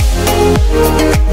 Música